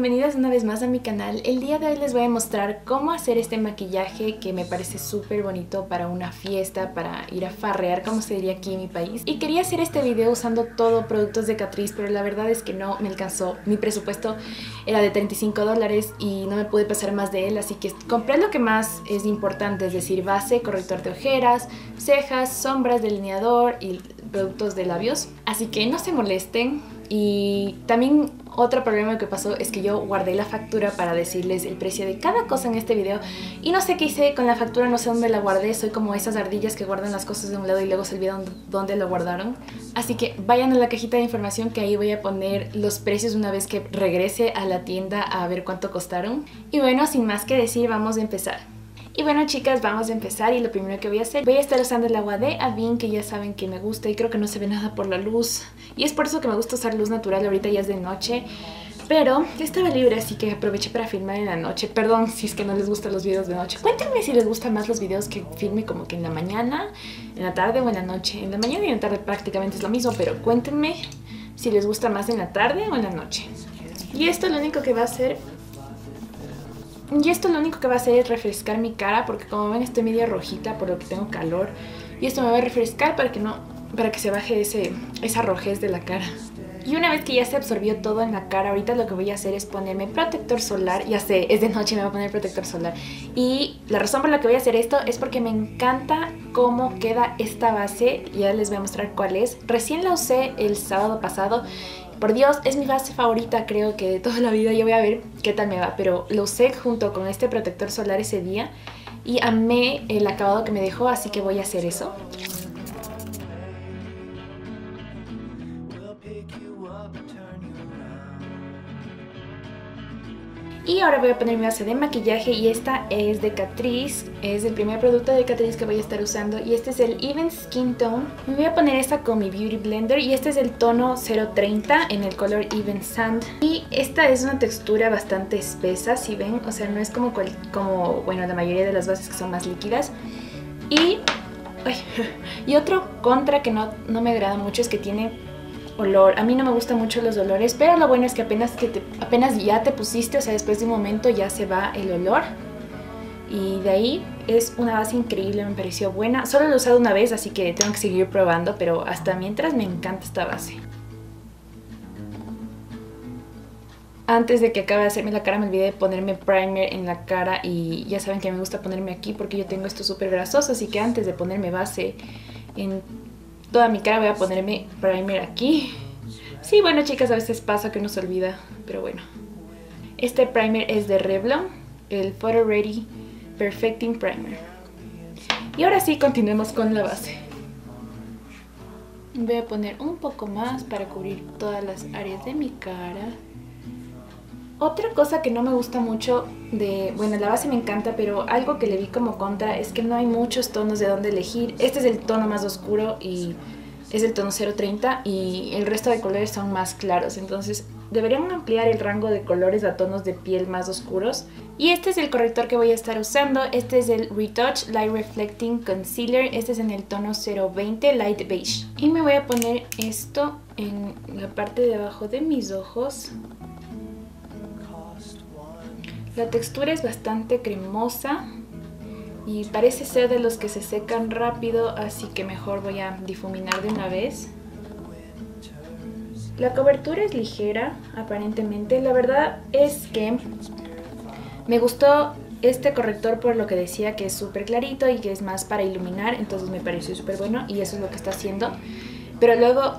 bienvenidas una vez más a mi canal. El día de hoy les voy a mostrar cómo hacer este maquillaje que me parece súper bonito para una fiesta, para ir a farrear, como se diría aquí en mi país. Y quería hacer este video usando todo productos de Catrice, pero la verdad es que no me alcanzó. Mi presupuesto era de 35 dólares y no me pude pasar más de él, así que compré lo que más es importante, es decir, base, corrector de ojeras, cejas, sombras, delineador y productos de labios. Así que no se molesten, y también otro problema que pasó es que yo guardé la factura para decirles el precio de cada cosa en este video y no sé qué hice con la factura, no sé dónde la guardé, soy como esas ardillas que guardan las cosas de un lado y luego se olvidan dónde lo guardaron. Así que vayan a la cajita de información que ahí voy a poner los precios una vez que regrese a la tienda a ver cuánto costaron. Y bueno, sin más que decir, vamos a empezar. Y bueno chicas, vamos a empezar y lo primero que voy a hacer, voy a estar usando el agua de Avin que ya saben que me gusta y creo que no se ve nada por la luz. Y es por eso que me gusta usar luz natural, ahorita ya es de noche. Pero estaba libre, así que aproveché para filmar en la noche. Perdón si es que no les gustan los videos de noche. Cuéntenme si les gustan más los videos que filme como que en la mañana, en la tarde o en la noche. En la mañana y en la tarde prácticamente es lo mismo, pero cuéntenme si les gusta más en la tarde o en la noche. Y esto lo único que va a hacer y esto lo único que va a hacer es refrescar mi cara porque como ven estoy media rojita por lo que tengo calor. Y esto me va a refrescar para que no para que se baje ese, esa rojez de la cara. Y una vez que ya se absorbió todo en la cara, ahorita lo que voy a hacer es ponerme protector solar. Ya sé, es de noche me voy a poner protector solar. Y la razón por la que voy a hacer esto es porque me encanta cómo queda esta base. Ya les voy a mostrar cuál es. Recién la usé el sábado pasado por Dios, es mi base favorita, creo que de toda la vida. Yo voy a ver qué tal me va, pero lo usé junto con este protector solar ese día y amé el acabado que me dejó, así que voy a hacer eso. Y ahora voy a poner mi base de maquillaje y esta es de Catrice, es el primer producto de Catrice que voy a estar usando y este es el Even Skin Tone. Me voy a poner esta con mi Beauty Blender y este es el tono 030 en el color Even Sand. Y esta es una textura bastante espesa, si ven, o sea, no es como, como bueno, la mayoría de las bases que son más líquidas. Y, y otro contra que no, no me agrada mucho es que tiene olor. A mí no me gustan mucho los olores, pero lo bueno es que apenas, que apenas ya te pusiste, o sea, después de un momento ya se va el olor. Y de ahí es una base increíble, me pareció buena. Solo lo he usado una vez, así que tengo que seguir probando, pero hasta mientras me encanta esta base. Antes de que acabe de hacerme la cara me olvidé de ponerme primer en la cara y ya saben que me gusta ponerme aquí porque yo tengo esto súper grasoso, así que antes de ponerme base en toda mi cara voy a ponerme primer aquí. Sí, bueno chicas, a veces pasa que no se olvida, pero bueno. Este primer es de Revlon, el Photo Ready Perfecting Primer. Y ahora sí, continuemos con la base. Voy a poner un poco más para cubrir todas las áreas de mi cara. Otra cosa que no me gusta mucho de... Bueno, la base me encanta, pero algo que le vi como contra es que no hay muchos tonos de dónde elegir. Este es el tono más oscuro y es el tono 030 y el resto de colores son más claros. Entonces deberían ampliar el rango de colores a tonos de piel más oscuros. Y este es el corrector que voy a estar usando. Este es el Retouch Light Reflecting Concealer. Este es en el tono 020 Light Beige. Y me voy a poner esto en la parte de abajo de mis ojos. La textura es bastante cremosa y parece ser de los que se secan rápido, así que mejor voy a difuminar de una vez. La cobertura es ligera, aparentemente. La verdad es que me gustó este corrector por lo que decía que es súper clarito y que es más para iluminar, entonces me pareció súper bueno y eso es lo que está haciendo. Pero luego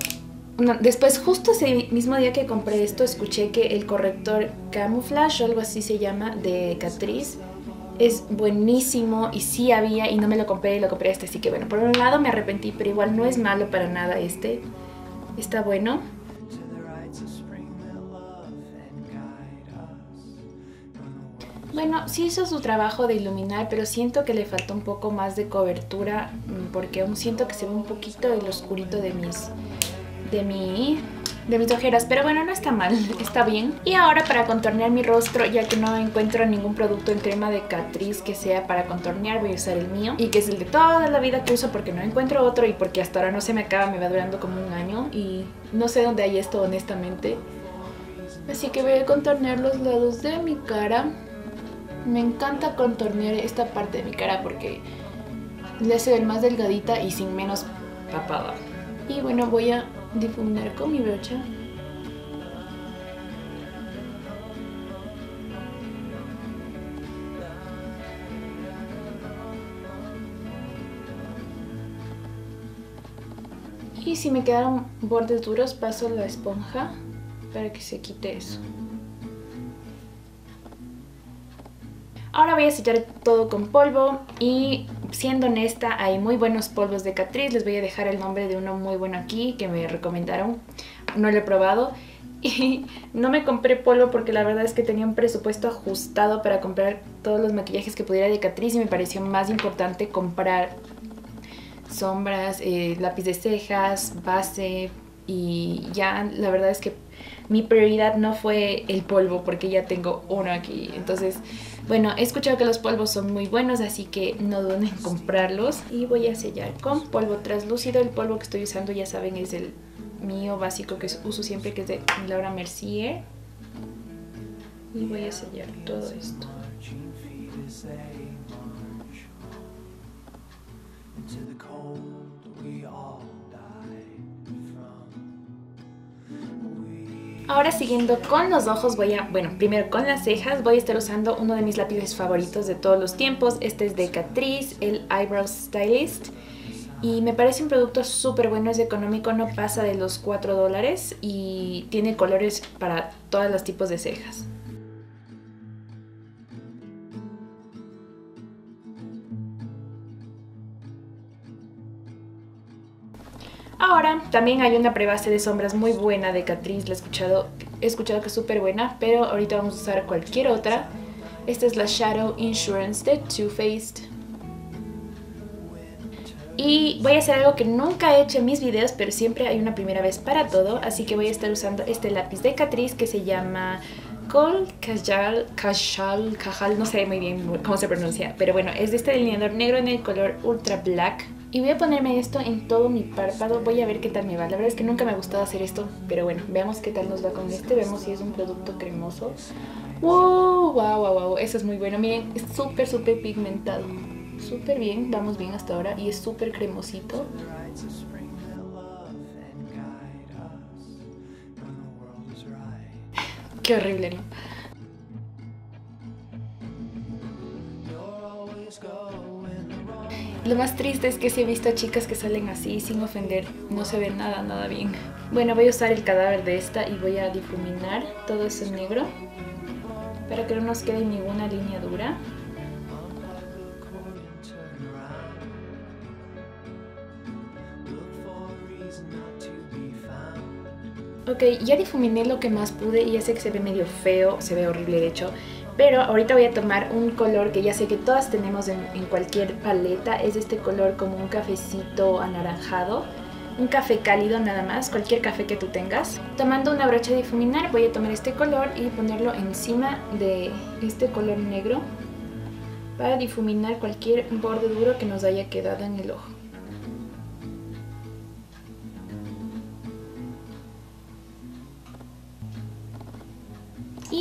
después, justo ese mismo día que compré esto, escuché que el corrector Camouflage o algo así se llama de Catrice es buenísimo y sí había y no me lo compré, lo compré este, así que bueno, por un lado me arrepentí, pero igual no es malo para nada este, está bueno. Bueno, sí hizo su trabajo de iluminar, pero siento que le faltó un poco más de cobertura mm, porque aún siento que se ve un poquito el oscurito de mis de mi de mis ojeras, pero bueno, no está mal, está bien. Y ahora para contornear mi rostro, ya que no encuentro ningún producto en crema de Catrice que sea para contornear, voy a usar el mío. Y que es el de toda la vida que uso porque no encuentro otro y porque hasta ahora no se me acaba, me va durando como un año. Y no sé dónde hay esto honestamente. Así que voy a contornear los lados de mi cara. Me encanta contornear esta parte de mi cara porque le hace ver más delgadita y sin menos papada. Y bueno, voy a difuminar con mi brocha. Y si me quedaron bordes duros, paso la esponja para que se quite eso. Ahora voy a sellar todo con polvo y siendo honesta hay muy buenos polvos de Catrice. Les voy a dejar el nombre de uno muy bueno aquí que me recomendaron. No lo he probado y no me compré polvo porque la verdad es que tenía un presupuesto ajustado para comprar todos los maquillajes que pudiera de Catrice y me pareció más importante comprar sombras, eh, lápiz de cejas, base y ya la verdad es que mi prioridad no fue el polvo porque ya tengo uno aquí. Entonces, bueno, he escuchado que los polvos son muy buenos, así que no duden en comprarlos. Y voy a sellar con polvo translúcido. El polvo que estoy usando, ya saben, es el mío básico que uso siempre, que es de Laura Mercier. Y voy a sellar todo esto. Ahora siguiendo con los ojos voy a, bueno, primero con las cejas voy a estar usando uno de mis lápices favoritos de todos los tiempos. Este es de Catrice, el Eyebrow Stylist. Y me parece un producto súper bueno, es económico, no pasa de los 4 dólares y tiene colores para todos los tipos de cejas. Ahora, también hay una prebase de sombras muy buena de Catrice, la he escuchado, que es súper buena, pero ahorita vamos a usar cualquier otra. Esta es la Shadow Insurance de Too Faced. Y voy a hacer algo que nunca he hecho en mis videos, pero siempre hay una primera vez para todo, así que voy a estar usando este lápiz de Catrice que se llama Col Cajal, Cajal, Cajal, no sé muy bien cómo se pronuncia, pero bueno, es de este delineador negro en el color Ultra Black. Y voy a ponerme esto en todo mi párpado, voy a ver qué tal me va. La verdad es que nunca me ha gustado hacer esto, pero bueno, veamos qué tal nos va con este. Vemos si es un producto cremoso. ¡Wow! ¡Wow, wow, wow! Eso es muy bueno. Miren, es súper, súper pigmentado. Súper bien, vamos bien hasta ahora y es súper cremosito. Qué horrible, ¿no? Lo más triste es que si he visto chicas que salen así sin ofender, no se ve nada, nada bien. Bueno, voy a usar el cadáver de esta y voy a difuminar todo ese negro para que no nos quede ninguna línea dura. Ok, ya difuminé lo que más pude y ya sé que se ve medio feo, se ve horrible de hecho. Pero ahorita voy a tomar un color que ya sé que todas tenemos en, cualquier paleta. Es este color como un cafecito anaranjado. Un café cálido nada más, cualquier café que tú tengas. Tomando una brocha difuminar voy a tomar este color y ponerlo encima de este color negro para difuminar cualquier borde duro que nos haya quedado en el ojo.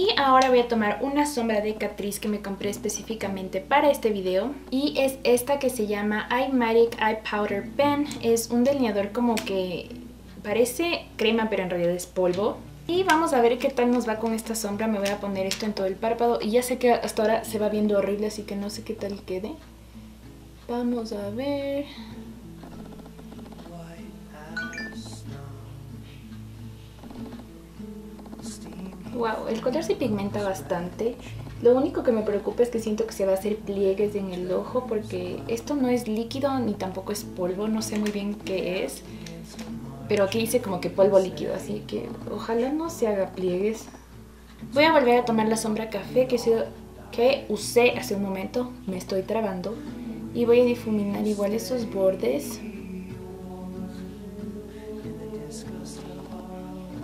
Y ahora voy a tomar una sombra de Catrice que me compré específicamente para este video. Y es esta que se llama iMatic Eye Powder Pen. Es un delineador como que parece crema pero en realidad es polvo. Y vamos a ver qué tal nos va con esta sombra. Me voy a poner esto en todo el párpado. Y ya sé que hasta ahora se va viendo horrible, así que no sé qué tal quede. Vamos a ver... Wow, el color se pigmenta bastante. Lo único que me preocupa es que siento que se va a hacer pliegues en el ojo porque esto no es líquido ni tampoco es polvo, no sé muy bien qué es. Pero aquí dice como que polvo líquido, así que ojalá no se haga pliegues. Voy a volver a tomar la sombra café que, que usé hace un momento, me estoy trabando. Y voy a difuminar igual esos bordes.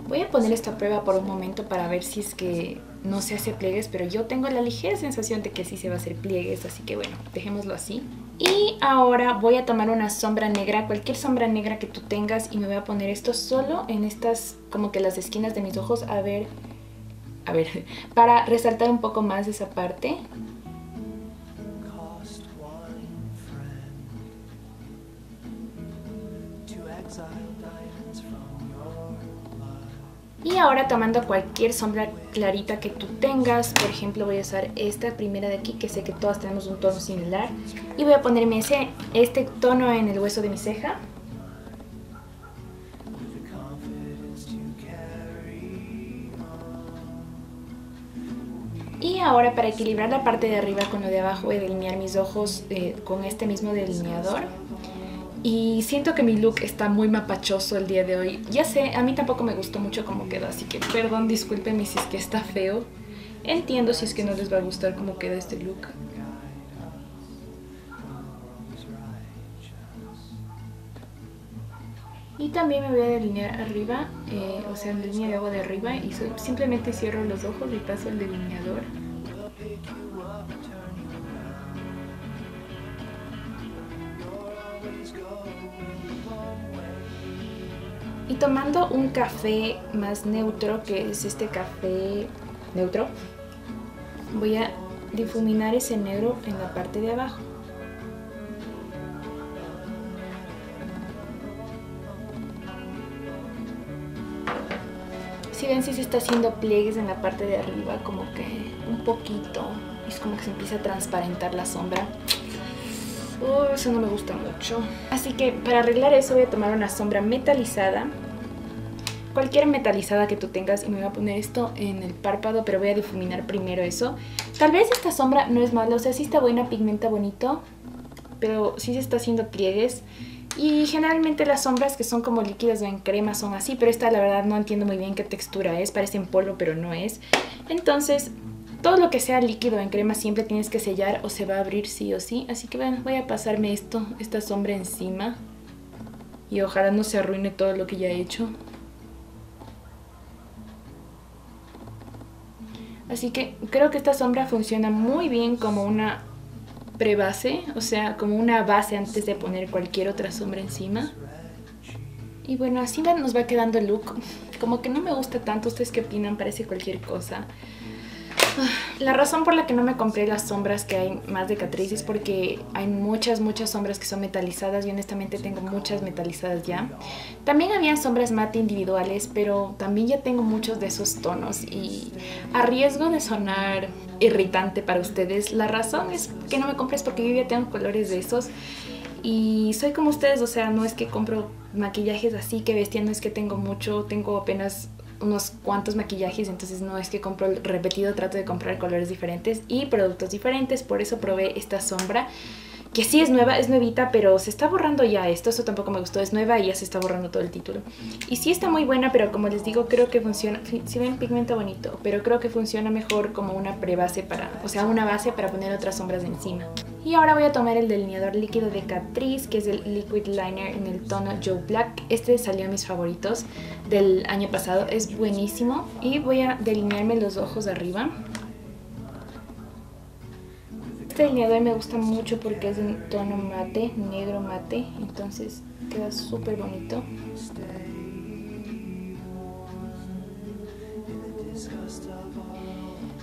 Voy a poner esta prueba por un momento para ver si es que no se hace pliegues, pero yo tengo la ligera sensación de que sí se va a hacer pliegues, así que bueno, dejémoslo así. Y ahora voy a tomar una sombra negra, cualquier sombra negra que tú tengas y me voy a poner esto solo en estas, como que las esquinas de mis ojos, a ver a ver, para resaltar un poco más esa parte. Y ahora tomando cualquier sombra clarita que tú tengas, por ejemplo voy a usar esta primera de aquí, que sé que todas tenemos un tono similar. Y voy a ponerme ese, este tono en el hueso de mi ceja. Y ahora para equilibrar la parte de arriba con lo de abajo voy a delinear mis ojos eh, con este mismo delineador. Y siento que mi look está muy mapachoso el día de hoy. Ya sé, a mí tampoco me gustó mucho cómo quedó, así que perdón, discúlpenme si es que está feo. Entiendo si es que no les va a gustar cómo queda este look. Y también me voy a delinear arriba, eh, o sea, en línea de agua de arriba y simplemente cierro los ojos y paso el delineador. Y tomando un café más neutro, que es este café neutro, voy a difuminar ese negro en la parte de abajo. Si ven si se está haciendo pliegues en la parte de arriba, como que un poquito, es como que se empieza a transparentar la sombra. Oh, eso no me gusta mucho. Así que para arreglar eso voy a tomar una sombra metalizada. Cualquier metalizada que tú tengas y me voy a poner esto en el párpado, pero voy a difuminar primero eso. Tal vez esta sombra no es mala, o sea, sí está buena, pigmenta bonito, pero sí se está haciendo pliegues. Y generalmente las sombras que son como líquidas o en crema son así, pero esta la verdad no entiendo muy bien qué textura es, parece en polvo pero no es. Entonces todo lo que sea líquido en crema siempre tienes que sellar o se va a abrir sí o sí. Así que voy a pasarme esto, esta sombra encima. Y ojalá no se arruine todo lo que ya he hecho. Así que creo que esta sombra funciona muy bien como una prebase, o sea, como una base antes de poner cualquier otra sombra encima. Y bueno, así nos va quedando el look. Como que no me gusta tanto, ¿ustedes qué opinan? Parece cualquier cosa. La razón por la que no me compré las sombras que hay más de Catrice es porque hay muchas, muchas sombras que son metalizadas y honestamente tengo muchas metalizadas ya. También había sombras mate individuales, pero también ya tengo muchos de esos tonos y a riesgo de sonar irritante para ustedes, la razón es que no me compré es porque yo ya tengo colores de esos y soy como ustedes, o sea, no es que compro maquillajes así que vestia, no es que tengo mucho, tengo apenas unos cuantos maquillajes, entonces no es que compro repetido, trato de comprar colores diferentes y productos diferentes, por eso probé esta sombra que sí es nueva, es nuevita, pero se está borrando ya esto, eso tampoco me gustó, es nueva y ya se está borrando todo el título. Y sí está muy buena, pero como les digo, creo que funciona, si ven pigmento bonito, pero creo que funciona mejor como una prebase para, o sea, una base para poner otras sombras encima. Y ahora voy a tomar el delineador líquido de Catrice, que es el Liquid Liner en el tono Joe Black. Este salió a mis favoritos del año pasado, es buenísimo. Y voy a delinearme los ojos de arriba. Este delineador me gusta mucho porque es un tono mate, negro mate, entonces queda súper bonito.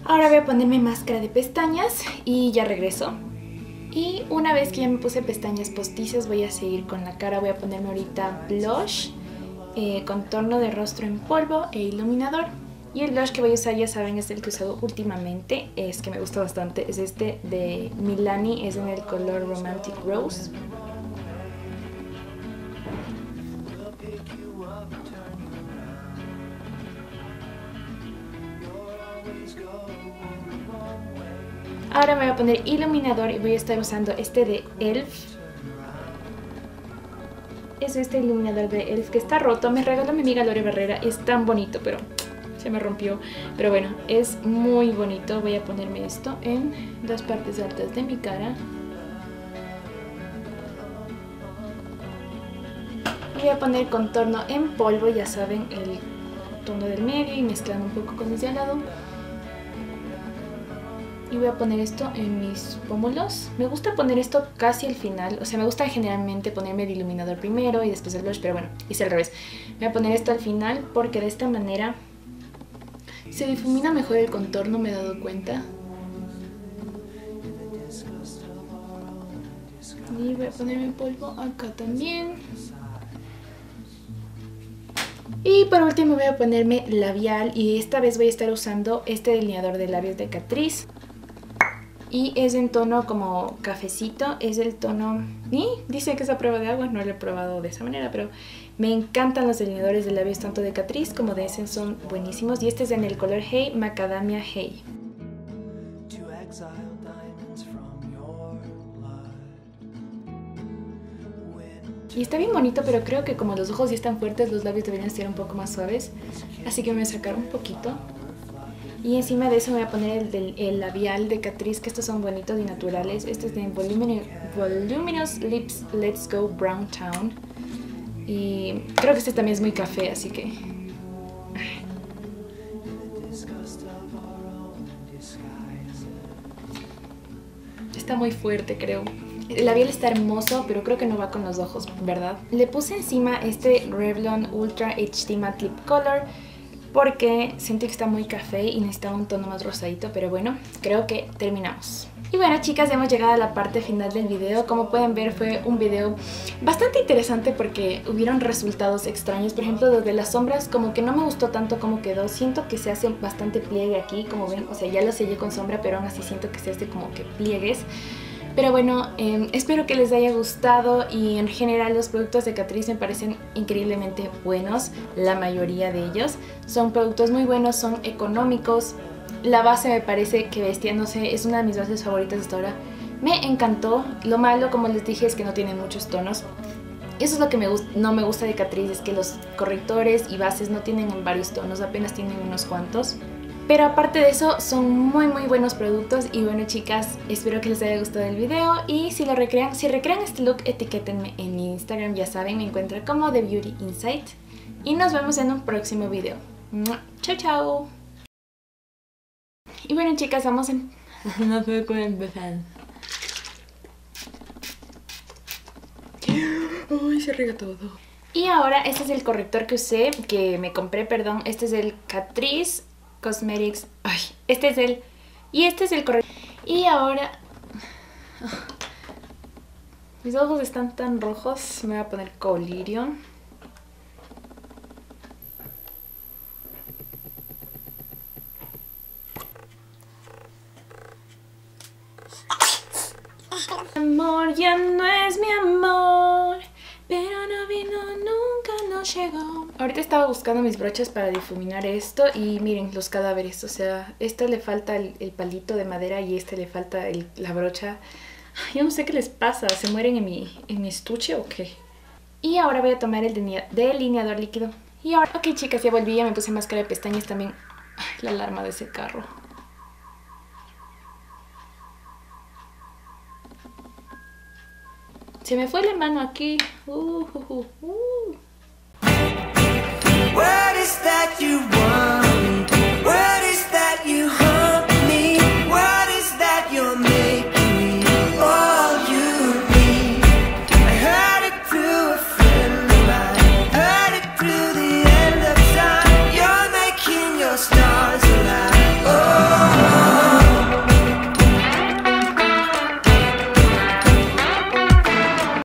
Ahora voy a ponerme máscara de pestañas y ya regreso. Y una vez que ya me puse pestañas postizas voy a seguir con la cara. Voy a ponerme ahorita blush, eh, contorno de rostro en polvo e iluminador. Y el blush que voy a usar, ya saben, es el que he usado últimamente. Es que me gusta bastante. Es este de Milani. Es en el color Romantic Rose. Ahora me voy a poner iluminador y voy a estar usando este de ELF. Es este iluminador de ELF que está roto. Me regaló mi amiga Lore Barrera. Es tan bonito, pero se me rompió. Pero bueno, es muy bonito. Voy a ponerme esto en las partes altas de mi cara. Voy a poner contorno en polvo, ya saben, el tono del medio y mezclando un poco con el de al y voy a poner esto en mis pómulos. Me gusta poner esto casi al final, o sea, me gusta generalmente ponerme el iluminador primero y después el blush, pero bueno, hice al revés. Voy a poner esto al final porque de esta manera Se difumina mejor el contorno, me he dado cuenta. Y voy a ponerme polvo acá también. Y por último voy a ponerme labial y esta vez voy a estar usando este delineador de labios de Catrice. Y es en tono como cafecito, es el tono... Y dice que es a prueba de agua, no lo he probado de esa manera, pero me encantan los delineadores de labios tanto de Catrice como de Essence, son buenísimos. Y este es en el color Hey Macadamia Hey. Y está bien bonito, pero creo que como los ojos ya están fuertes, los labios deberían ser un poco más suaves. Así que me voy a sacar un poquito. Y encima de eso me voy a poner el, labial de Catrice, que estos son bonitos y naturales. Este es de Voluminous, Lips Let's Go Brown Town. Y creo que este también es muy café, así que... Está muy fuerte, creo. El labial está hermoso, pero creo que no va con los ojos, ¿verdad? Le puse encima este Revlon Ultra HD Matte Lip Color porque sentí que está muy café y necesitaba un tono más rosadito, pero bueno, creo que terminamos. Y bueno chicas, hemos llegado a la parte final del video. Como pueden ver fue un video bastante interesante porque hubieron resultados extraños. Por ejemplo, desde las sombras como que no me gustó tanto como quedó. Siento que se hace bastante pliegue aquí, como ven. O sea, ya lo sellé con sombra, pero aún así siento que se hace como que pliegues. Pero bueno, em, espero que les haya gustado y en general los productos de Catrice me parecen increíblemente buenos, la mayoría de ellos. Son productos muy buenos, son económicos. La base me parece que sé, es una de mis bases favoritas hasta ahora. Me encantó. Lo malo, como les dije, es que no tiene muchos tonos. Eso es lo que no me gusta de Catrice, es que los correctores y bases no tienen varios tonos, apenas tienen unos cuantos. Pero aparte de eso, son muy muy buenos productos y bueno chicas, espero que les haya gustado el video y si lo recrean, si recrean este look, etiquétenme en Instagram, ya saben, me encuentran como The Beauty Insight y nos vemos en un próximo video. Chao, chao. Y bueno chicas, vamos en... no sé cómo empezar. Uy, se riega todo. Y ahora este es el corrector que usé, que me compré, perdón. Este es el Catrice Cosmetics. Ay, este es el... Y este es el correcto. Y ahora... Mis ojos están tan rojos. Me voy a poner colirio. Ya no es mi amor, pero no vino, nunca no llegó. Ahorita estaba buscando mis brochas para difuminar esto y miren los cadáveres, o sea, este le falta el, el de madera y este le falta la brocha. Yo no sé qué les pasa, ¿se mueren en mi, en mi estuche o qué? Y ahora voy a tomar el delineador líquido. Y ahora, ok chicas, ya volví, ya me puse máscara de pestañas también. La alarma de ese carro. Se me fue la mano aquí. Uh, uh, uh,